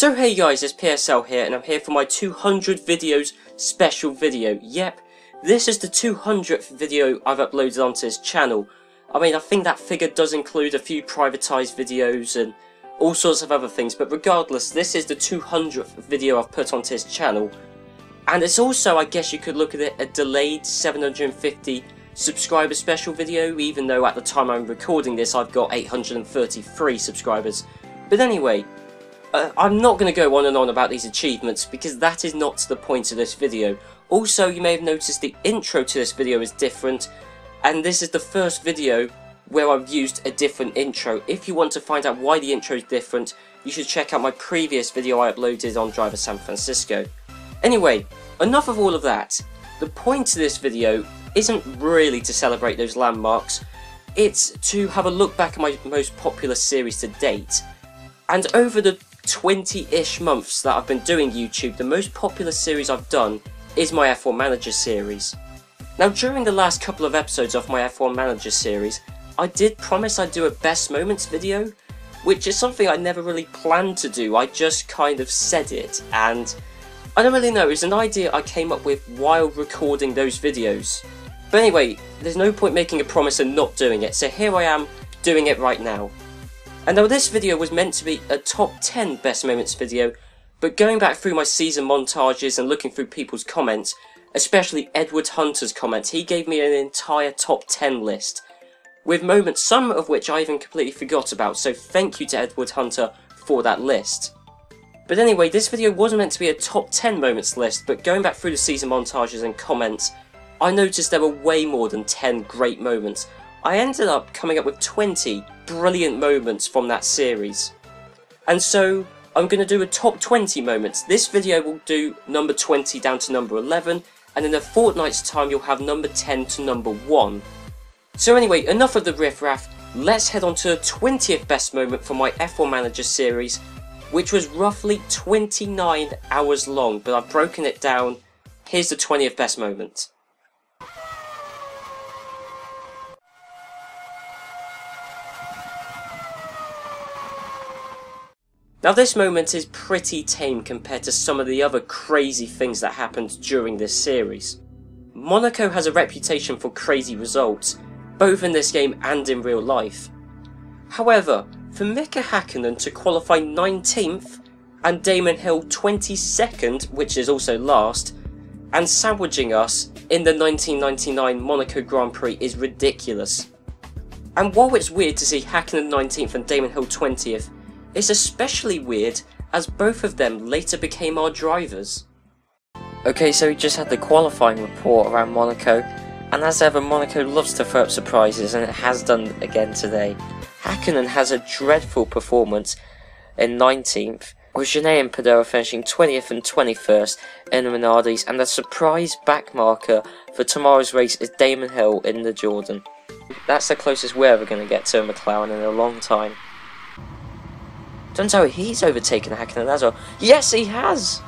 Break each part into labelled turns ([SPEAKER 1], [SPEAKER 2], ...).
[SPEAKER 1] So hey guys, it's PSL here, and I'm here for my 200 videos special video. Yep, this is the 200th video I've uploaded onto this channel. I mean, I think that figure does include a few privatized videos and all sorts of other things, but regardless, this is the 200th video I've put onto this channel. And it's also, I guess you could look at it, a delayed 750 subscriber special video, even though at the time I'm recording this I've got 833 subscribers. But anyway, uh, I'm not going to go on and on about these achievements because that is not the point of this video. Also, you may have noticed the intro to this video is different, and this is the first video where I've used a different intro. If you want to find out why the intro is different, you should check out my previous video I uploaded on Driver San Francisco. Anyway, enough of all of that. The point of this video isn't really to celebrate those landmarks, it's to have a look back at my most popular series to date. And over the 20-ish months that I've been doing YouTube, the most popular series I've done is my F1 Manager series. Now during the last couple of episodes of my F1 Manager series, I did promise I'd do a best moments video, which is something I never really planned to do, I just kind of said it, and I don't really know, it's an idea I came up with while recording those videos. But anyway, there's no point making a promise and not doing it, so here I am, doing it right now. And though this video was meant to be a top 10 best moments video, but going back through my season montages and looking through people's comments, especially Edward Hunter's comments, he gave me an entire top 10 list, with moments, some of which I even completely forgot about, so thank you to Edward Hunter for that list. But anyway, this video wasn't meant to be a top 10 moments list, but going back through the season montages and comments, I noticed there were way more than 10 great moments, I ended up coming up with 20 brilliant moments from that series. And so, I'm going to do a top 20 moments. This video will do number 20 down to number 11, and in a fortnight's time you'll have number 10 to number 1. So anyway, enough of the riffraff, let's head on to the 20th best moment for my F1 Manager series, which was roughly 29 hours long, but I've broken it down. Here's the 20th best moment. Now this moment is pretty tame compared to some of the other crazy things that happened during this series. Monaco has a reputation for crazy results, both in this game and in real life. However, for Mika Hakkinen to qualify 19th and Damon Hill 22nd, which is also last, and sandwiching us in the 1999 Monaco Grand Prix is ridiculous. And while it's weird to see Hakkinen 19th and Damon Hill 20th, it's especially weird as both of them later became our drivers. Okay, so we just had the qualifying report around Monaco, and as ever, Monaco loves to throw up surprises, and it has done again today. Hakkinen has a dreadful performance in 19th, with Gené and Badoer finishing 20th and 21st in the Minardis, and the surprise backmarker for tomorrow's race is Damon Hill in the Jordan. That's the closest we're ever going to get to a McLaren in a long time. Turns out he's overtaken Hakkinen as well. Yes, he has!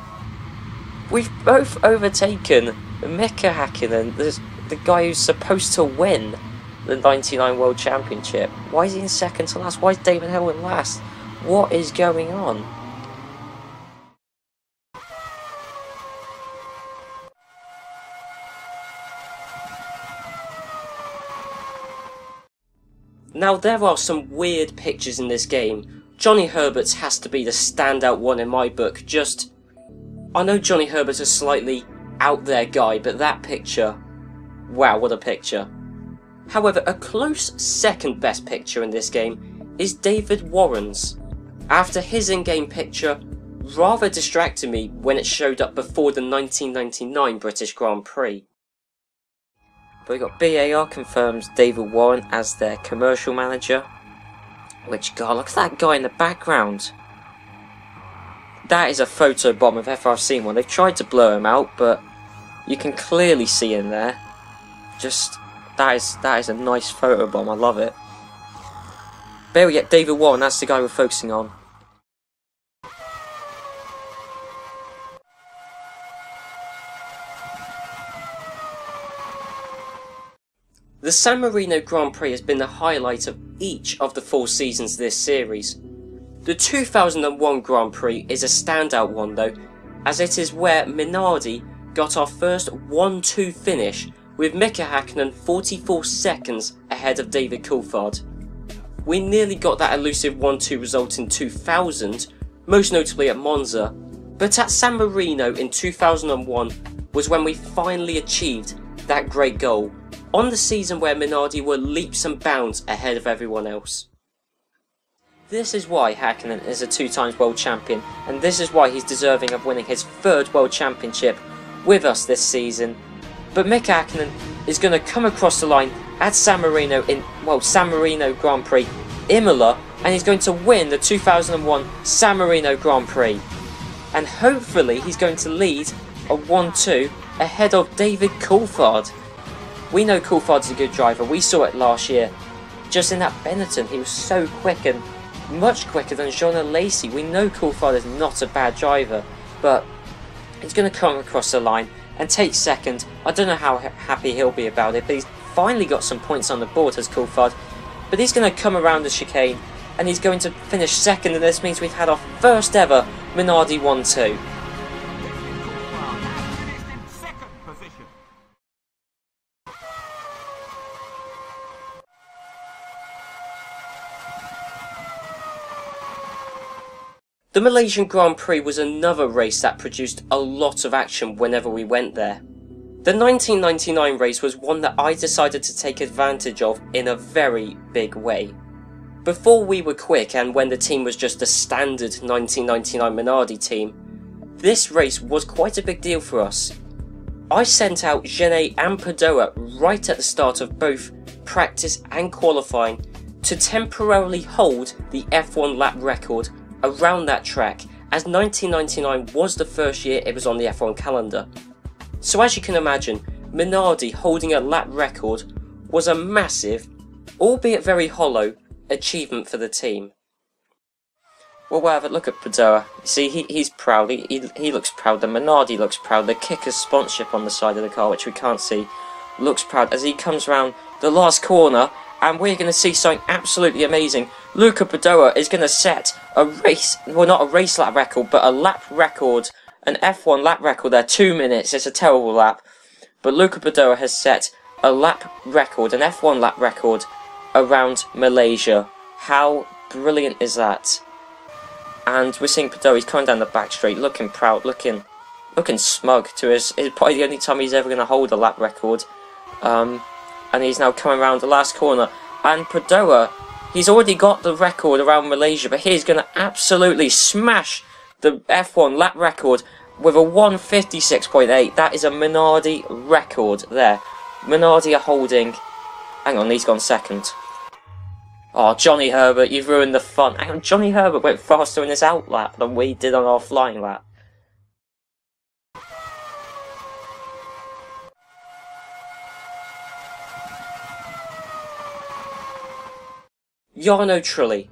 [SPEAKER 1] We've both overtaken Mika Hakkinen, the, the guy who's supposed to win the 99 World Championship. Why is he in second to last? Why is Damon Hill in last? What is going on? Now there are some weird pictures in this game Johnny Herbert's has to be the standout one in my book. Just, I know Johnny Herbert's a slightly out there guy, but that picture, wow, what a picture. However, a close second best picture in this game is David Warren's. After his in-game picture rather distracted me when it showed up before the 1999 British Grand Prix. But we got BAR confirms David Warren as their commercial manager, which, God, look at that guy in the background. That is a photo bomb if ever I've seen one. They've tried to blur him out, but you can clearly see him there. Just, that is that is a nice photo bomb. I love it. There we get David Warren. That's the guy we're focusing on. The San Marino Grand Prix has been the highlight of each of the four seasons this series. The 2001 Grand Prix is a standout one though, as it is where Minardi got our first 1-2 finish with Mika Hakkinen 44 seconds ahead of David Coulthard. We nearly got that elusive 1-2 result in 2000, most notably at Monza, but at San Marino in 2001 was when we finally achieved that great goal, on the season where Minardi were leaps and bounds ahead of everyone else. This is why Hakkinen is a two times world champion, and this is why he's deserving of winning his third world championship with us this season. But Mick Hakkinen is going to come across the line at San Marino in, well, San Marino Grand Prix, Imola, and he's going to win the 2001 San Marino Grand Prix. And hopefully he's going to lead a 1-2 ahead of David Coulthard. We know Coulthard's a good driver, we saw it last year. Just in that Benetton, he was so quick and much quicker than Jean Alesi. We know Coulthard is not a bad driver, but he's going to come across the line and take second. I don't know how happy he'll be about it, but he's finally got some points on the board as Coulthard. But he's going to come around the chicane and he's going to finish second, and this means we've had our first ever Minardi 1-2. The Malaysian Grand Prix was another race that produced a lot of action whenever we went there. The 1999 race was one that I decided to take advantage of in a very big way. Before we were quick and when the team was just a standard 1999 Minardi team, this race was quite a big deal for us. I sent out Gené and Badoer right at the start of both practice and qualifying to temporarily hold the F1 lap record around that track, as 1999 was the first year it was on the F1 calendar. So as you can imagine, Minardi holding a lap record was a massive, albeit very hollow, achievement for the team. Well, whatever, look at Badoer. See, he, he's proud. He, he, he looks proud. The Minardi looks proud. The Kicker's sponsorship on the side of the car, which we can't see, looks proud as he comes round the last corner and we're going to see something absolutely amazing. Luca Badoer is going to set a race, well not a race lap record, but a lap record, an F1 lap record there, two minutes, it's a terrible lap. But Luca Badoer has set a lap record, an F1 lap record, around Malaysia. How brilliant is that? And we're seeing Badoer, he's coming down the back straight, looking proud, looking looking smug to his, it's probably the only time he's ever going to hold a lap record. Um, and he's now coming around the last corner. And Badoer, he's already got the record around Malaysia, but he's going to absolutely smash the F1 lap record with a 156.8. That is a Minardi record there. Minardi are holding. Hang on, he's gone second. Oh, Johnny Herbert, you've ruined the fun. Hang on, Johnny Herbert went faster in his out lap than we did on our flying lap. Jarno Trulli,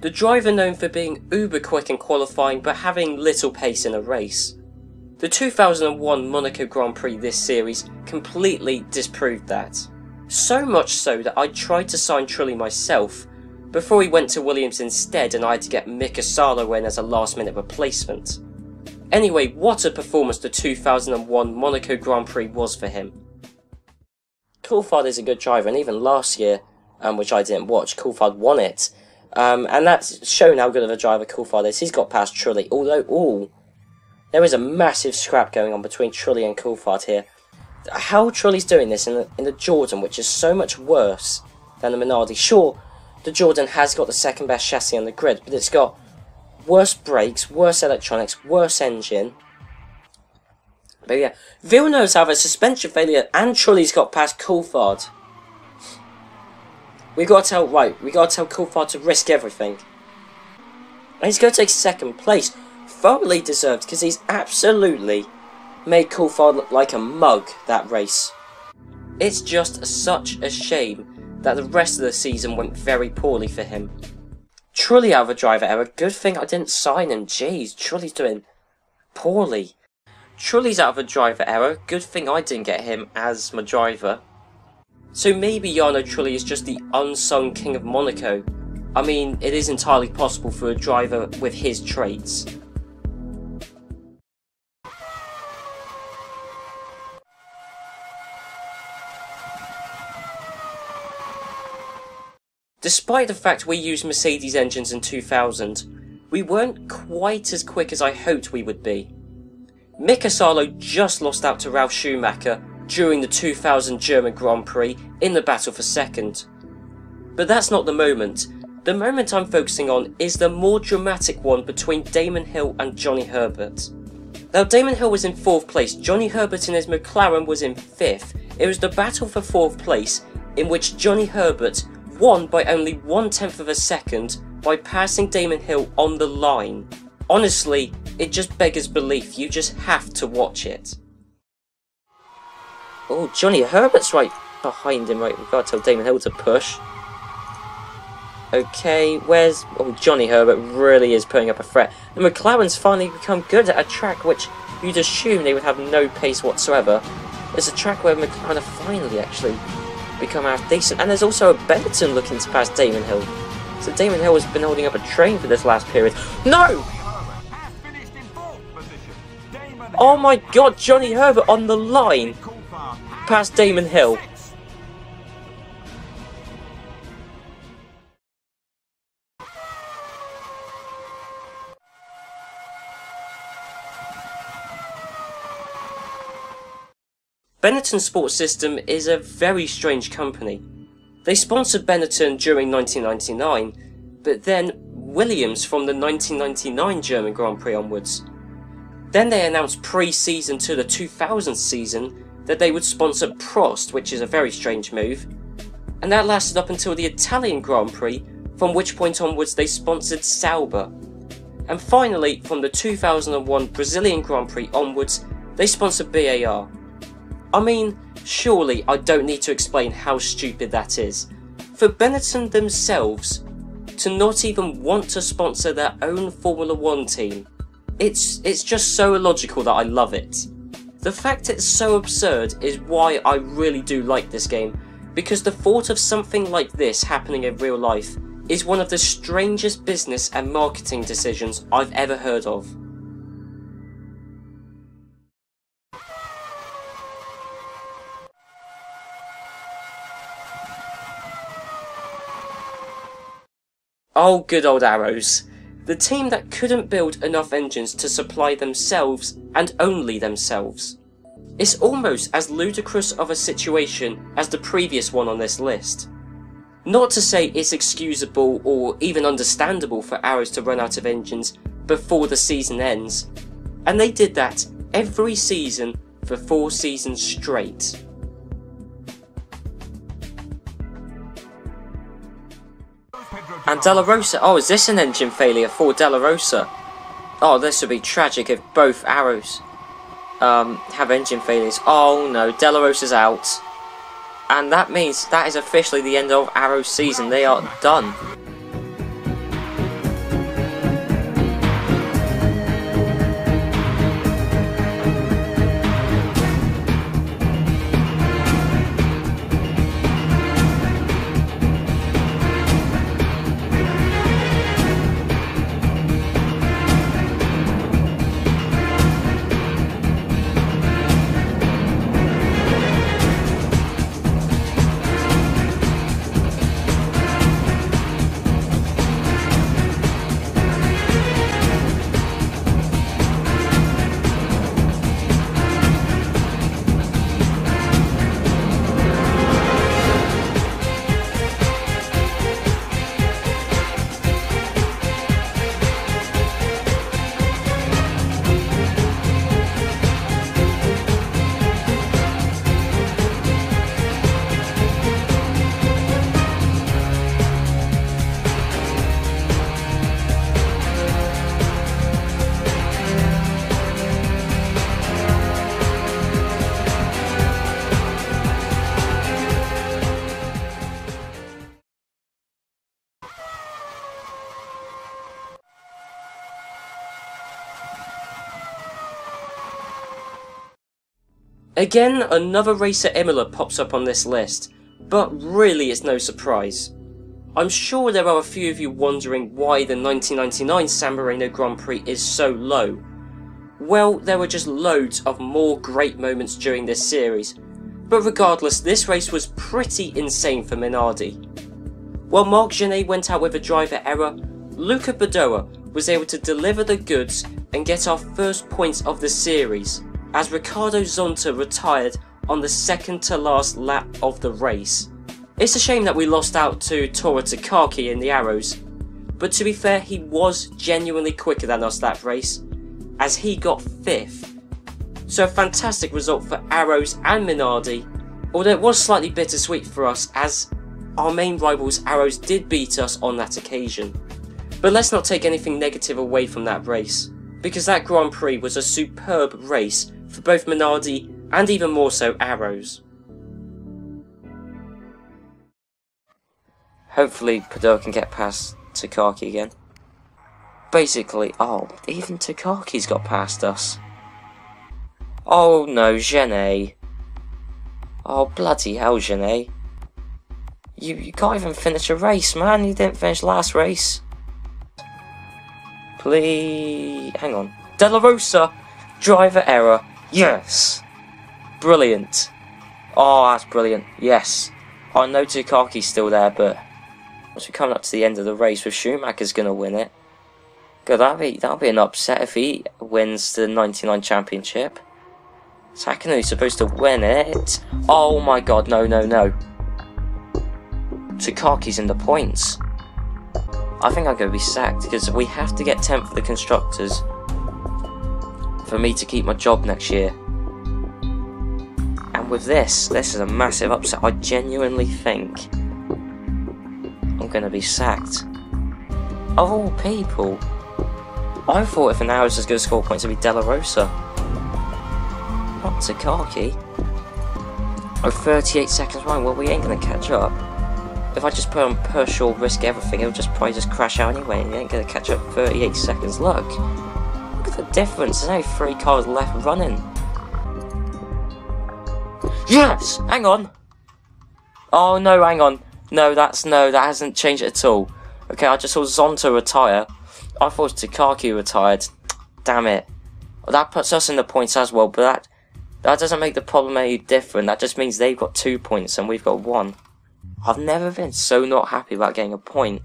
[SPEAKER 1] the driver known for being uber quick in qualifying but having little pace in a race. The 2001 Monaco Grand Prix this series completely disproved that. So much so that I tried to sign Trulli myself before he went to Williams instead and I had to get Mika Salo in as a last minute replacement. Anyway, what a performance the 2001 Monaco Grand Prix was for him. Coulthard is a good driver and even last year um, which I didn't watch. Coulthard won it. Um, and that's shown how good of a driver Coulthard is. He's got past Trulli, although, ooh, there is a massive scrap going on between Trulli and Coulthard here. How Trulli's doing this in the, in the Jordan, which is so much worse than the Minardi. Sure, the Jordan has got the second best chassis on the grid, but it's got worse brakes, worse electronics, worse engine. But yeah, Villeneuve's have a suspension failure, and Trulli's got past Coulthard. We gotta tell, right, we gotta tell Coulthard to risk everything. And he's gonna take second place. Thoroughly deserved, because he's absolutely made Coulthard look like a mug, that race. It's just such a shame that the rest of the season went very poorly for him. Trulli out of a driver error, good thing I didn't sign him, jeez, Trulli's doing poorly. Trulli's out of a driver error, good thing I didn't get him as my driver. So maybe Jarno Trulli is just the unsung king of Monaco. I mean, it is entirely possible for a driver with his traits. Despite the fact we used Mercedes engines in 2000, we weren't quite as quick as I hoped we would be. Mika Salo just lost out to Ralf Schumacher during the 2000 German Grand Prix in the battle for second. But that's not the moment. The moment I'm focusing on is the more dramatic one between Damon Hill and Johnny Herbert. Now Damon Hill was in 4th place, Johnny Herbert in his McLaren was in 5th. It was the battle for 4th place in which Johnny Herbert won by only one tenth of a second by passing Damon Hill on the line. Honestly, it just beggars belief, you just have to watch it. Oh, Johnny Herbert's right behind him, right? We've got to tell Damon Hill to push. Okay, where's... Oh, Johnny Herbert really is putting up a threat. The McLaren's finally become good at a track which you'd assume they would have no pace whatsoever. It's a track where McLaren are finally actually become half decent. And there's also a Benetton looking to pass Damon Hill. So Damon Hill has been holding up a train for this last period. No! Oh my god, Johnny Herbert on the line! Past Damon Hill. Benetton Sports System is a very strange company. They sponsored Benetton during 1999, but then Williams from the 1999 German Grand Prix onwards. Then they announced pre-season to the 2000 season that they would sponsor Prost, which is a very strange move. And that lasted up until the Italian Grand Prix, from which point onwards they sponsored Sauber. And finally, from the 2001 Brazilian Grand Prix onwards, they sponsored BAR. I mean, surely I don't need to explain how stupid that is. For Benetton themselves to not even want to sponsor their own Formula 1 team, it's, it's just so illogical that I love it. The fact it's so absurd is why I really do like this game, because the thought of something like this happening in real life is one of the strangest business and marketing decisions I've ever heard of. Oh, good old arrows. The team that couldn't build enough engines to supply themselves and only themselves. It's almost as ludicrous of a situation as the previous one on this list. Not to say it's excusable or even understandable for Arrows to run out of engines before the season ends, and they did that every season for four seasons straight. And De La Rosa. Oh, is this an engine failure for De La Rosa? Oh, this would be tragic if both arrows um, have engine failures. Oh no, De La Rosa's out. And that means that is officially the end of Arrow's season. They are done. Again, another racer Imola pops up on this list, but really it's no surprise. I'm sure there are a few of you wondering why the 1999 San Marino Grand Prix is so low. Well, there were just loads of more great moments during this series, but regardless, this race was pretty insane for Minardi. While Marc Gené went out with a driver error, Luca Badoer was able to deliver the goods and get our first points of the series, as Ricardo Zonta retired on the second to last lap of the race. It's a shame that we lost out to Tora Takagi in the Arrows, but to be fair, he was genuinely quicker than us that race, as he got 5th. So a fantastic result for Arrows and Minardi, although it was slightly bittersweet for us as our main rivals Arrows did beat us on that occasion. But let's not take anything negative away from that race, because that Grand Prix was a superb race for both Minardi and even more so Arrows. Hopefully Badoer can get past Takagi again. Basically, oh, even Takagi's got past us. Oh no, Gené. Oh bloody hell, Gené. You, you can't even finish a race, man. You didn't finish last race. Please... Hang on. De La Rosa! Driver error. Yes! Brilliant. Oh, that's brilliant. Yes. Oh, I know Takagi's still there, but once we come up to the end of the race with Schumacher's going to win it, God, that'll be, that'll be an upset if he wins the 99 championship. Sakanu's supposed to win it. Oh my god, no, no, no. Takagi's in the points. I think I'm going to be sacked because we have to get 10th for the constructors for me to keep my job next year. And with this, this is a massive upset. I genuinely think I'm going to be sacked. Of all people, I thought if an hour is as good as score points, it'd be De La Rosa. Not Takagi. Oh, 38 seconds behind. Well, we ain't going to catch up. If I just put on Pershaw, risk everything, it'll just probably just crash out anyway, and you ain't going to catch up 38 seconds. Look. At the difference. There's only three cars left running. Yes! Hang on! Oh, no, hang on. No, that's no, that hasn't changed at all. Okay, I just saw Zonta retire. I thought Takagi retired. Damn it. That puts us in the points as well, but that that doesn't make the problem any different. That just means they've got two points and we've got one. I've never been so not happy about getting a point.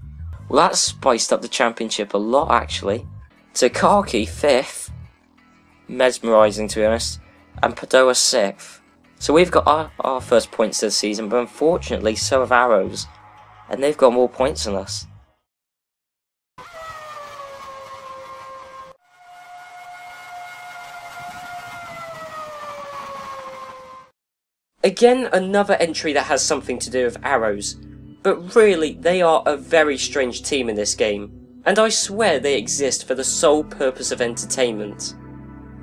[SPEAKER 1] Well, that spiced up the championship a lot, actually. Takagi, fifth. Mesmerising, to be honest. And Badoer, sixth. So we've got our, our first points this season, but unfortunately, so have Arrows. And they've got more points than us. Again, another entry that has something to do with arrows, but really, they are a very strange team in this game, and I swear they exist for the sole purpose of entertainment.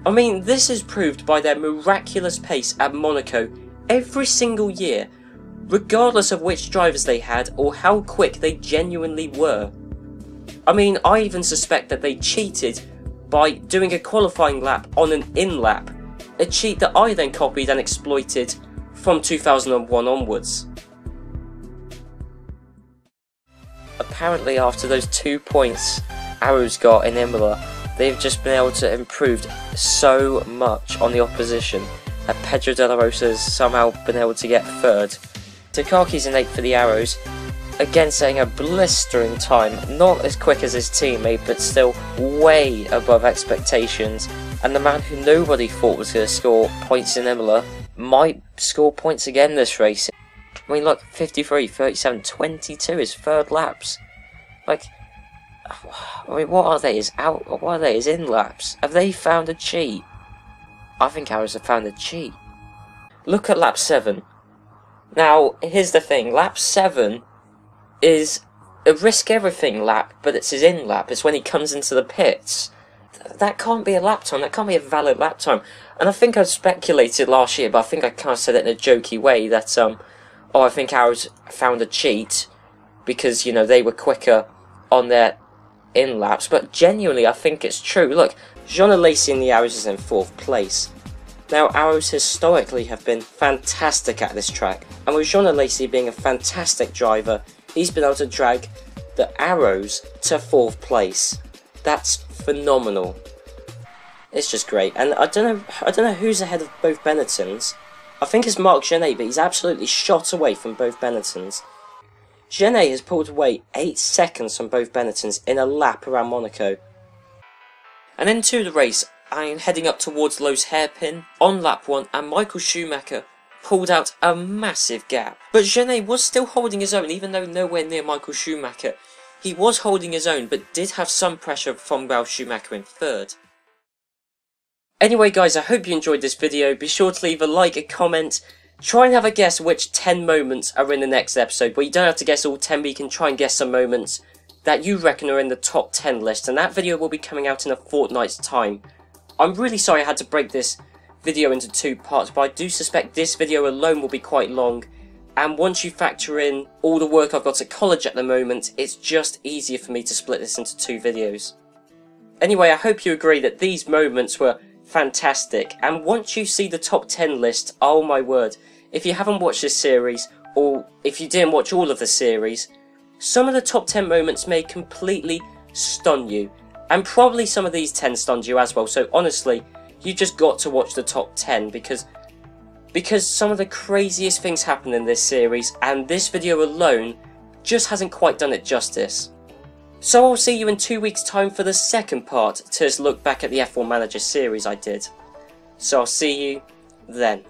[SPEAKER 1] I mean, this is proved by their miraculous pace at Monaco every single year, regardless of which drivers they had or how quick they genuinely were. I mean, I even suspect that they cheated by doing a qualifying lap on an in lap, a cheat that I then copied and exploited from 2001 onwards. Apparently after those two points Arrows got in Imola, they've just been able to improve so much on the opposition that Pedro de la Rosa's somehow been able to get third. Takagi's in 8th for the Arrows, again setting a blistering time, not as quick as his teammate, but still way above expectations, and the man who nobody thought was going to score points in Imola might score points again this race. I mean, look, 53, 37, 22 is third laps. Like, I mean, what are they? Is out? What are they? Is in laps? Have they found a cheat? I think Arrows have found a cheat. Look at lap seven. Now, here's the thing. Lap seven is a risk everything lap, but it's his in lap. It's when he comes into the pits. That can't be a lap time. That can't be a valid lap time. And I think I speculated last year, but I think I kind of said it in a jokey way that, um, oh, I think Arrows found a cheat because, you know, they were quicker on their in laps. But genuinely, I think it's true. Look, Jean Alesi in the Arrows is in fourth place. Now, Arrows historically have been fantastic at this track, and with Jean Alesi being a fantastic driver, he's been able to drag the Arrows to 4th place. That's phenomenal. It's just great. And I don't know I don't know who's ahead of both Benettons. I think it's Mark Gené, but he's absolutely shot away from both Benettons. Gené has pulled away 8 seconds from both Benettons in a lap around Monaco. And into the race, I'm heading up towards Loews hairpin on lap 1 and Michael Schumacher pulled out a massive gap. But Gené was still holding his own even though nowhere near Michael Schumacher. He was holding his own but did have some pressure from Ralf Schumacher in third. Anyway guys, I hope you enjoyed this video. Be sure to leave a like, a comment. Try and have a guess which 10 moments are in the next episode. But you don't have to guess all 10, but you can try and guess some moments that you reckon are in the top 10 list. And that video will be coming out in a fortnight's time. I'm really sorry I had to break this video into two parts, but I do suspect this video alone will be quite long. And once you factor in all the work I've got at college at the moment, it's just easier for me to split this into two videos. Anyway, I hope you agree that these moments were fantastic. And once you see the top 10 list, oh my word, if you haven't watched this series, or if you didn't watch all of the series, some of the top 10 moments may completely stun you. And probably some of these 10 stunned you as well. So honestly, you just got to watch the top 10 because because some of the craziest things happen in this series and this video alone just hasn't quite done it justice. So I'll see you in two weeks time for the second part to look back at the F1 Manager series I did. So I'll see you then.